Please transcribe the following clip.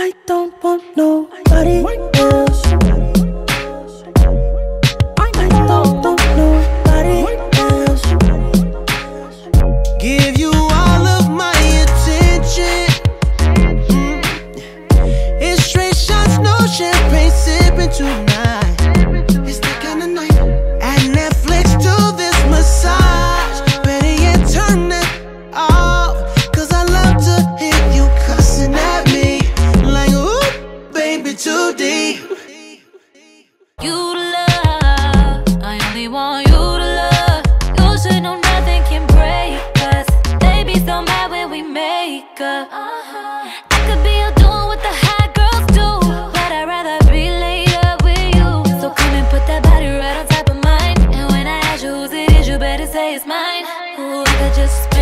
I don't want nobody else. I don't want nobody else. Give you all of my attention. Mm. It's straight shots, no champagne sipping tonight. too deep. You to love, I only want you to love. You should know nothing can break us. They be so mad when we make up. Uh-huh. I could be a doing what the hot girls do, but I'd rather be laid up with you. So come and put that body right on top of mine. And when I ask you whose it is, you better say it's mine. Ooh, I could just.